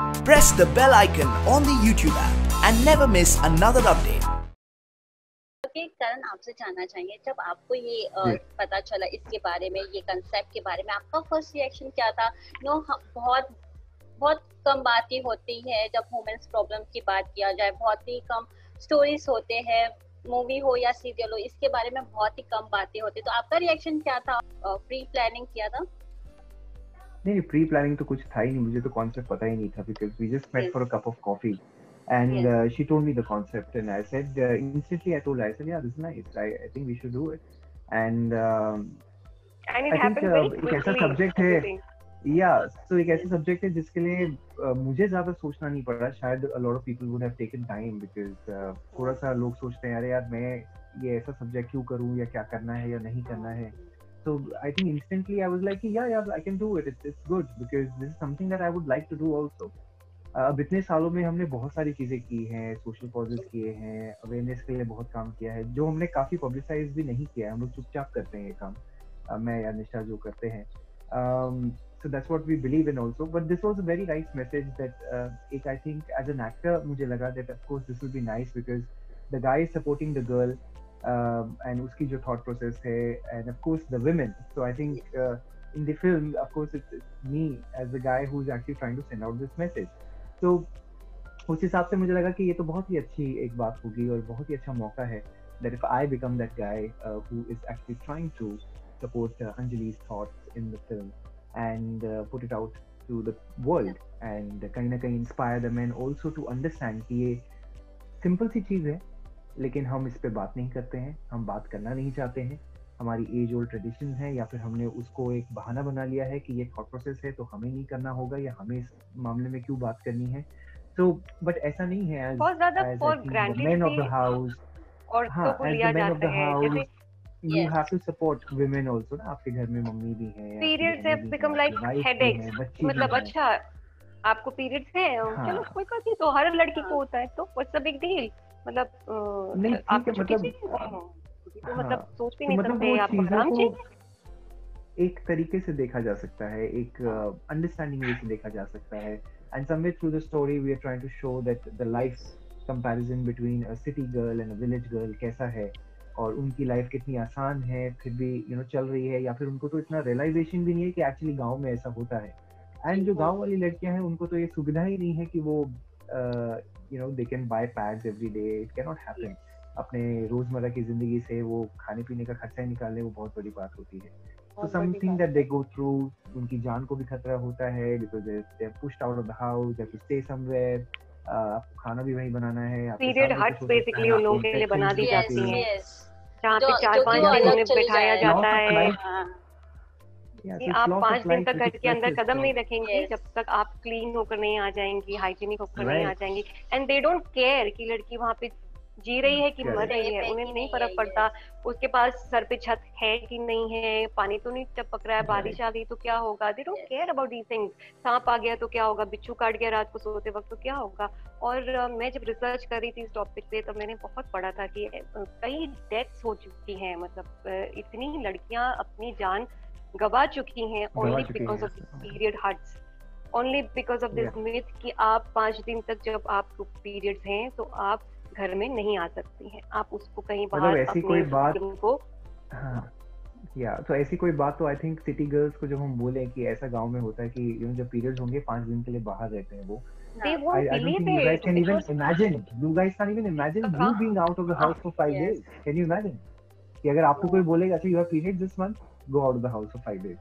Press the bell icon on the YouTube app and never miss another update. कि करण आपसे जानना चाहेंगे जब आपको ये पता चला इसके बारे में ये कंसेप्ट के बारे में आपका फ़र्स्ट रिएक्शन क्या था? नो बहुत बहुत कम बातें होती है जब वुमेन्स प्रॉब्लम की बात किया जाए बहुत ही कम स्टोरीज होते हैं मूवी हो या सीरियल हो इसके बारे में बहुत ही कम बातें होती तो आपका रिएक्शन क्या था? प्री प्लानिंग किया था? नहीं प्री प्लानिंग तो कुछ था ही नहीं मुझे तो कॉन्सेप्ट पता ही नहीं था because we just met for a cup of coffee and she told me the concept and I said instantly I told I said यार this nice I think we should do it and I think एक ऐसा subject है या तो एक ऐसा subject है जिसके लिए uh, मुझे ज़्यादा सोचना नहीं पड़ रहा शायद a lot of people would have taken time because थोड़ा सा लोग सोचते हैं यार मैं ये ऐसा सब्जेक्ट क्यों करूँ या क्या करना है या नहीं करना है. so i think instantly i was like yeah yeah i can do it. It's, it's good because this is something that i would like to do also. Uh, अब इतने सालों में हमने बहुत सारी चीज़ें की हैं सोशल कॉजेज किए हैं अवेयरनेस के लिए बहुत काम किया है जो हमने काफ़ी पब्लिसाइज भी नहीं किया है। हम लोग चुपचाप करते हैं ये काम। मैं या निशा जो करते हैं। So that's what we believe in also but this was a very nice message that एक I think as an actor मुझे लगा that of course this will be nice because the guy is supporting the girl and उसकी जो thought process है and of course the women so I think in the film of course it's me as a guy who is actually trying to send out this message तो उस हिसाब से मुझे लगा कि ये तो बहुत ही अच्छी एक बात होगी और बहुत ही अच्छा मौका है that if I become that guy who is actually trying to support Anjali's thoughts in the film and put it out to the world and कहीं ना कहीं inspire the man also to understand कि ये simple सी चीज़ है लेकिन हम इस पर बात नहीं करते हैं हम बात करना नहीं चाहते हैं हमारी एज ओल्ड ट्रेडिशन है या फिर हमने उसको एक बहाना बना लिया है कि ये थॉट प्रोसेस है तो हमें नहीं करना होगा या हमें इस मामले में क्यों बात करनी है तो बट ऐसा नहीं है बहुत ज़्यादा as I for think the granted men of भी the house हाँ को लिया the men of जाता है house जैसे you Yes. have to support women also ना आपके घर में मम्मी भी हैं आपकी periods बहनें have भी become हैं, like आपकी wife भी headaches हैं, बच्ची भी मतलब अच्छा आपको पीरियड्स है हाँ। चलो कोई बात नहीं तो हर लड़की हाँ। को होता है तो व्हाट्स द बिग डील मतलब ठीक आपको है, मतलब- हाँ, मतलब सोच भी तो नहीं मतलब सकते आपको एक तरीके से देखा जा सकता है एक अंडरस्टैंडिंग वे से देखा जा सकता है। And somewhere through the story we are trying to show that the life comparison between a city girl and a village girl कैसा है और उनकी लाइफ कितनी आसान है फिर भी यू you नो know, चल रही है या फिर उनको तो इतना रियलाइजेशन भी नहीं है कि एक्चुअली गाँव में ऐसा होता है। एंड जो गाँव वाली लड़कियाँ हैं उनको तो ये सुविधा ही नहीं है कि वो you know they can buy pads every day it can not happen अपने रोज़मर्रा की ज़िंदगी से वो खाने पीने का खर्चा निकालने वो बहुत बड़ी बात होती है। Something बात। that they go through उनकी जान को भी खतरा होता है because they they are pushed out of the house they have to stay somewhere. uh, आपको खाना भी वहीं बनाना है आपके Period सामने huts कुछ हो सकता basically है, उन लोगों के लिए बना दी जाती हैं। हैं। जहाँ पे चार पाँच दिन उन्हें बिठाया जाता है। आप पाँच दिन तक घर के अंदर कदम नहीं रखेंगे जब तक आप क्लीन होकर नहीं आ जाएँगी हाइजीनिक होकर नहीं आ जाएँगी। एंड दे डोंट केयर कि लड़की वहाँ पे जी रही है कि. मर रही है उन्हें नहीं फ़र्क पड़ता। उसके पास सर पे छत है कि नहीं है पानी तो नहीं टपक रहा है बारिश आ गई तो क्या होगा? They don't care about these things सांप आ गया तो क्या होगा? बिच्छू काट गया रात को सोते वक्त तो क्या होगा? और मैं जब रिसर्च कर रही थी इस टॉपिक पे तो मैंने बहुत पढ़ा था कि कई डेथ्स हो चुकी हैं मतलब इतनी लड़कियाँ अपनी जान गवा चुकी हैं only because of. Period hurts only because of this myth कि आप पाँच दिन तक जब आपको पीरियड्स हैं तो आप घर में नहीं आ सकती हैं आप उसको कहीं मतलब बाहर ऐसी कोई बात- को हाँ या तो ऐसी कोई बात तो आई थिंक सिटी गर्ल्स को जब हम बोले कि ऐसा गाँव में होता है कि यू नो जब पीरियड्स होंगे पाँच दिन के लिए बाहर रहते हैं वो they won't I, I believe think you guys can even imagine. You guys can't even imagine you being out of the house for five Yes. days. Can you imagine? कि अगर आपको कोई बोलेगा अच्छा you have periods this month, go out of the house for five days.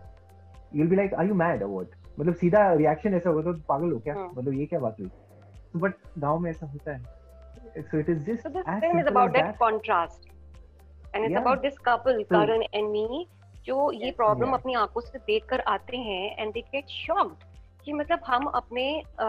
You'll be like, are you mad or what? मतलब सीधा reaction ऐसा होगा तो पागल हो क्या हाँ. मतलब ये क्या बात हुई तो बट गाँव में ऐसा होता है so it is just So this as film is about that that contrast. And it's Yeah. about this couple, So- Karan and me, जो ये. Problem Yeah. अपनी आँखों से देख कर आते हैं एंड दे गेट शॉक्ड कि मतलब हम अपने अ,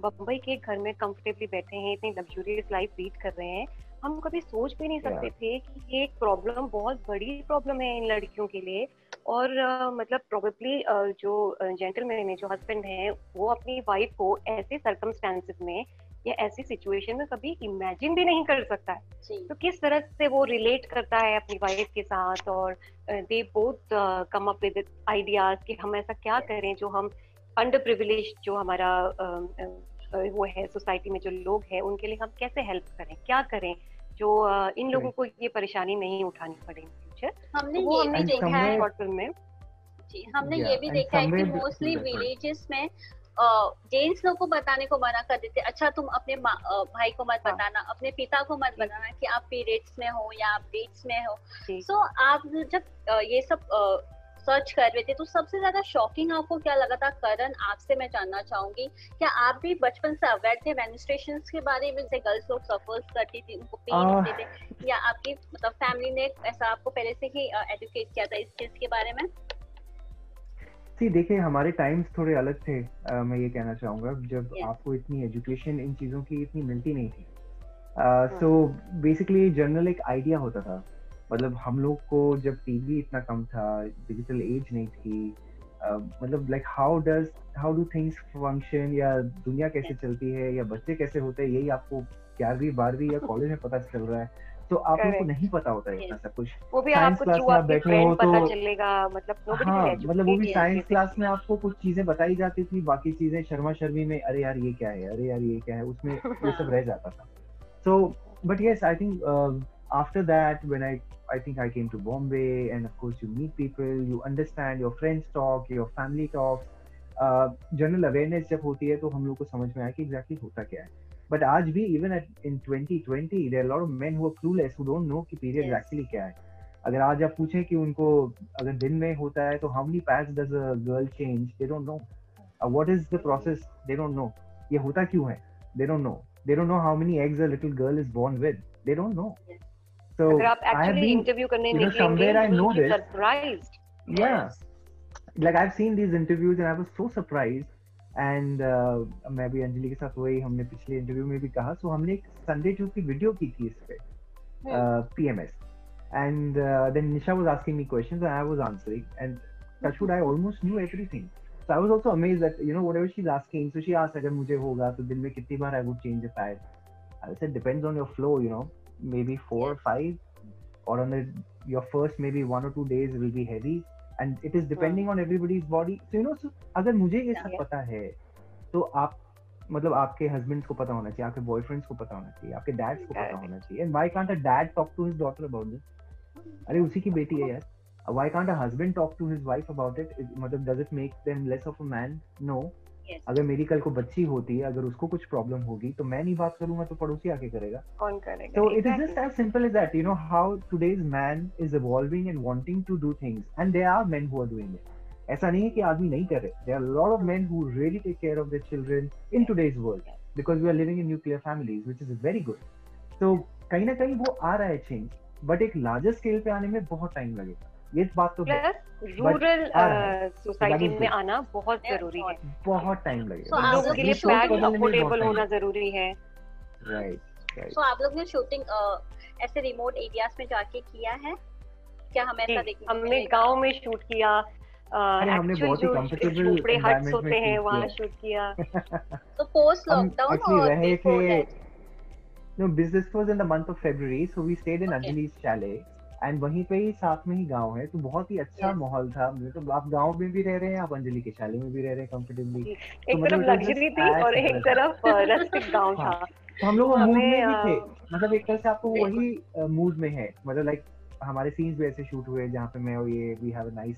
बम्बई के घर में कंफर्टेबली बैठे हैं इतनी लग्जूरियस लाइफ लीड कर रहे हैं हम कभी सोच भी नहीं सकते Yeah. थे कि ये एक प्रॉब्लम बहुत बड़ी प्रॉब्लम है इन लड़कियों के लिए। और अ, मतलब प्रोबेबली uh, जो जेंटलमैन है जो हस्बैंड है वो अपनी वाइफ को ऐसे सर्कमस्टांसेस में या ऐसी सिचुएशन में कभी इमेजिन भी नहीं कर सकता है। तो किस तरह से वो रिलेट करता है अपनी वाइफ के साथ और they both come up with ideas कि हम ऐसा क्या करें जो हम अंडर प्रिविलेज जो हमारा वो है सोसाइटी में जो लोग हैं उनके लिए हम कैसे हेल्प करें? क्या करें जो इन लोगों को ये परेशानी नहीं उठानी पड़े इन फ्यूचर? हमने तो ये भी देखा है शॉर्ट फ़िल्म में। जी हमने ये भी देखा है कि मोस्टली विलेजेस में जेंट्स लोग को बताने को मना कर देते अच्छा तुम अपने भाई को मत हाँ. बताना अपने पिता को मत बताना कि आप पीरियड्स में हो या आप डेट्स में हो। सो so, आप जब ये सब सर्च कर रहे थे तो सबसे ज़्यादा शॉकिंग आपको क्या लगा था? करण आपसे मैं जानना चाहूँगी क्या आप भी बचपन से अवेयर थे मेनिस्ट्रेशन के बारे में? जैसे गर्ल्स लोग सफर्स करती थी उनको पेन होते थे या आपकी मतलब फैमिली ने ऐसा आपको पहले से ही एडुकेट किया था इस चीज़ के बारे में? सी देखिए हमारे टाइम्स थोड़े अलग थे आ, मैं ये कहना चाहूँगा जब yes. आपको इतनी एजुकेशन इन चीज़ों की इतनी मिलती नहीं थी। सो बेसिकली जनरल एक आइडिया होता था। मतलब हम लोग को जब टीवी इतना कम था डिजिटल एज नहीं थी uh, मतलब like how does how do things function या दुनिया कैसे चलती है या बच्चे कैसे होते हैं यही आपको ग्यारहवीं बारहवीं या कॉलेज में पता चल रहा है। तो आप लोग को नहीं पता होता है इतना सब कुछ। वो भी आपको थ्रू आपके फ्रेंड पता तो चलेगा मतलब हाँ मतलब वो भी साइंस क्लास में आपको कुछ चीज़ें बताई जाती थी बाकी चीज़ें शर्मा शर्मी में अरे यार ये क्या है? अरे यार ये क्या है? उसमें ये सब रह जाता था। So but yes I think after that when i I think I came to Bombay, and of course, you meet people, you understand your friends talk, your family talks. Uh, general awareness जब होती है तो हम लोग को समझ में आया कि एग्जैक्टली होता क्या है। बट आज भी इवन इन ट्वेंटी ट्वेंटी क्या है। अगर आज आप पूछें कि उनको अगर दिन में होता है तो how many packs does change they don't know what is the process they don't know ये होता क्यों है? They don't know they don't know how many eggs little girl is born with they don't know so अगर आप actually interview करने you know, somewhere I know this surprised yeah like I've seen these interviews and I was so surprised and uh, मैं भी अंजलि के साथ वही हमने पिछले इंटरव्यू में भी कहा सो हमने एक संडे ट्यूब की वीडियो की थी इस पे PMS and then Nisha was asking me questions and I was answering and touch wood I almost knew everything so i was also amazed that you know whatever she's asking so she asked अगर मुझे होगा तो दिन में कितनी बार I would change the pad I said depends on your flow you know maybe four or five or on the, your first maybe one or two days will be heavy and it is depending on everybody's body so you know अगर मुझे ये सब पता है तो आप मतलब आपके हस्बैंड को पता होना चाहिए आपके बॉयफ्रेंड्स को पता होना चाहिए आपके डैड्स को पता होना चाहिए and why can't a dad talk to his daughter about this अरे उसी की बेटी है यार why can't a husband talk to his wife about it मतलब does it make them less of a man अगर मेरी कल को बच्ची होती है अगर उसको कुछ प्रॉब्लम होगी तो मैं नहीं बात करूँगा तो पड़ोसी आके करेगा। कौन करेगा? तो it is just as simple as that you know how today's man is evolving and wanting to do things and they are men who are doing it ऐसा नहीं है कि आदमी नहीं कर रहे। There are lot of men who really take care of their children in today's world because we are living in nuclear families which is very good तो कहीं ना कहीं वो आ रहा है चेंज बट एक लार्जर स्केल पे आने में बहुत टाइम लगेगा। ये बात तो है। रूरल सोसाइटी में आना बहुत ज़रूरी है। बहुत टाइम लगेगा। लोगों के लिए पैड अफोर्डेबल होना ज़रूरी है। राइट सो आप लोग ने शूटिंग ऐसे रिमोट एरियाज़ में जाके किया है? क्या हम ऐसा देखने हमने गाँव में शूट किया हमने बहुत ही कंफर्टेबल हट्स होते हैं वहाँ शूट किया। तो पोस्ट लॉकडाउन और रहे थे। No, business was in the month of February, so we stayed in okay. Anjali's chalet. And वहीं पे ही साथ में ही गाँव है तो बहुत ही अच्छा yes. माहौल था। तो आप गाँव में भी रह रहे हैं आप अंजलि के शाले में भी रह रहे हैं कंफर्टेबली एक तो तरफ़ लग्जरी थी और एक तरफ़ रस्टिक गाँव था। हाँ, तो हम लोग मूड में भी थे। मतलब एक तरह से आपको वही मूड में है। मतलब लाइक हमारे सीन्स भी ऐसे शूट हुए जहाँ पे मैं और ये we have a nice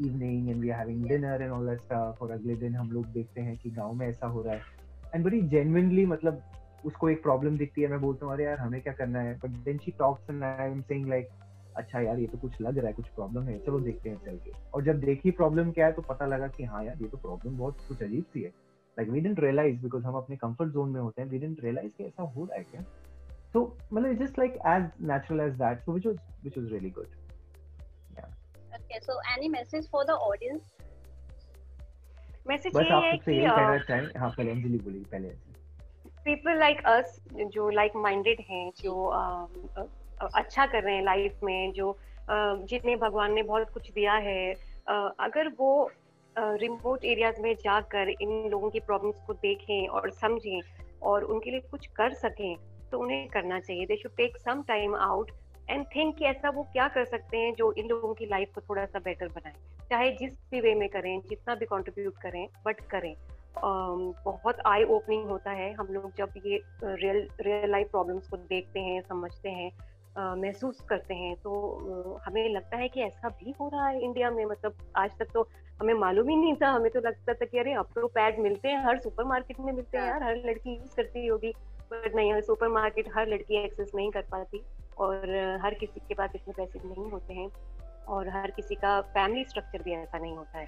evening and we are having dinner and all that stuff और अगले दिन हम लोग देखते हैं कि गाँव में ऐसा हो रहा है। एंड बड़ी जेन्युइनली मतलब उसको एक प्रॉब्लम दिखती है। मैं बोलता हूँ अरे यार हमें क्या करना है? But then she talks and I am saying like अच्छा यार ये तो कुछ लग रहा है कुछ प्रॉब्लम है। चलो देखते हैं चल के। और जब देखी प्रॉब्लम क्या है तो पता लगा कि हाँ यार ये तो प्रॉब्लम बहुत कुछ अजीब सी है। Like we didn't realise because हम अपने कंफर्ट जोन में होते हैं वी डिडंट रियलाइज़ कि ऐसा हो रहा है क्या। तो मतलब just like as natural as that so which was which was really good okay so any message for the audience message ये है कि कहना चाहें हाँ पहले अंजलि बोली पहले पीपल लाइक अस जो लाइक माइंडेड हैं जो। अच्छा कर रहे हैं लाइफ में जो जिन्हें भगवान ने बहुत कुछ दिया है। अगर वो रिमोट एरियाज़ में जाकर इन लोगों की प्रॉब्लम्स को देखें और समझें और उनके लिए कुछ कर सकें तो उन्हें करना चाहिए। They should take some time out and think कि ऐसा वो क्या कर सकते हैं जो इन लोगों की लाइफ को थोड़ा सा बेटर बनाए। चाहे जिस भी वे में करें जितना भी कंट्रीब्यूट करें बट करें। um, बहुत आई ओपनिंग होता है। हम लोग जब ये रियल रियल लाइफ प्रॉब्लम्स को देखते हैं समझते हैं महसूस करते हैं। तो हमें लगता है कि ऐसा भी हो रहा है इंडिया में? मतलब आज तक तो हमें मालूम ही नहीं था। हमें तो लगता था कि अरे अब तो पैड मिलते हैं हर सुपर मार्केट में मिलते हैं यार। हर लड़की यूज़ करती होगी बट नहीं सुपर मार्केट हर लड़की एक्सेस नहीं कर पाती और हर किसी के पास इतने पैसे नहीं होते हैं और हर किसी का फैमिली स्ट्रक्चर भी ऐसा नहीं होता है।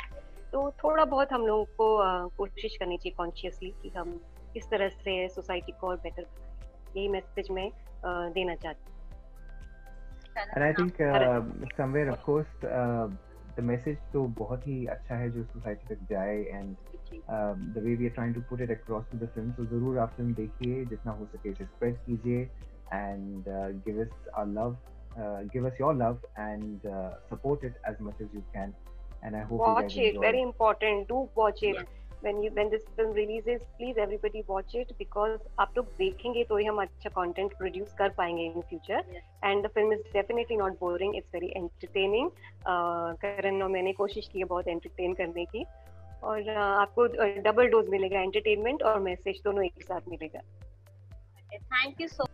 तो थोड़ा बहुत हम लोगों को कोशिश करनी चाहिए कॉन्शियसली कि हम किस तरह से सोसाइटी को और बेटर बनाए। यही मैसेज मैं देना चाहती हूँ। And I think uh, somewhere, of course, uh, the message तो बहुत ही अच्छा है जो सोसाइटी तक जाए and the way we are trying to put it across to the film तो ज़रूर आप फ़िल्म देखिए जितना हो सके इसे स्प्रेड कीजिए and give us our love give us your love and uh, support it as much as you can and i hope watch you it very important do watch it yeah. When you when this film releases please everybody watch it because आप लोग देखेंगे तो ही हम अच्छा content produce कर पाएँगे in future yes. and the film is definitely not boring it's very entertaining uh, करण और मैंने कोशिश की है बहुत entertain करने की और uh, आपको डबल डोज मिलेगा एंटरटेनमेंट और मैसेज दोनों एक साथ मिलेगा थैंक यू सो